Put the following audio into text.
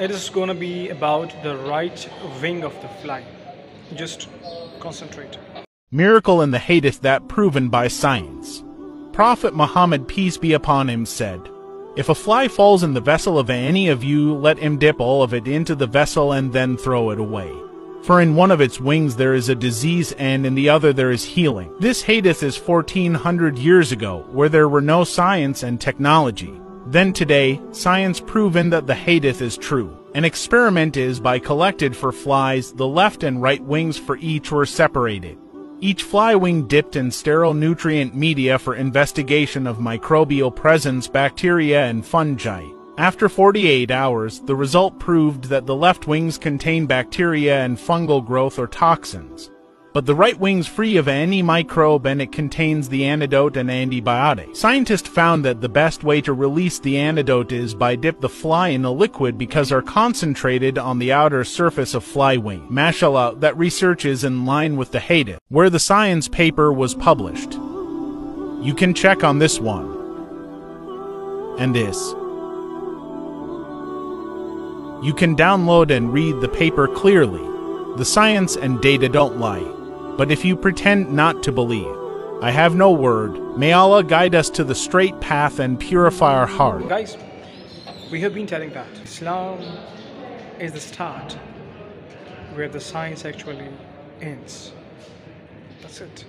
it is going to be about the right wing of the fly. Just concentrate. Miracle in the hadith that proven by science. Prophet Muhammad, peace be upon him, said, If a fly falls in the vessel of any of you, let him dip all of it into the vessel and then throw it away. For in one of its wings there is a disease and in the other there is healing. This hadith is 1400 years ago, where there were no science and technology. Then today, science proven that the hadith is true. An experiment is by collected four flies, the left and right wings for each were separated. Each fly wing dipped in sterile nutrient media for investigation of microbial presence, bacteria, and fungi. After 48 hours, the result proved that the left wings contain bacteria and fungal growth or toxins, but the right wing's free of any microbe and it contains the antidote and antibiotic. Scientists found that the best way to release the antidote is by dip the fly in a liquid because are concentrated on the outer surface of fly wing. Mashallah, that research is in line with the Hadith, where the science paper was published. You can check on this one. And this. You can download and read the paper clearly. The science and data don't lie. But if you pretend not to believe, I have no word. May Allah guide us to the straight path and purify our heart. Guys, we have been telling that Islam is the start where the science actually ends. That's it.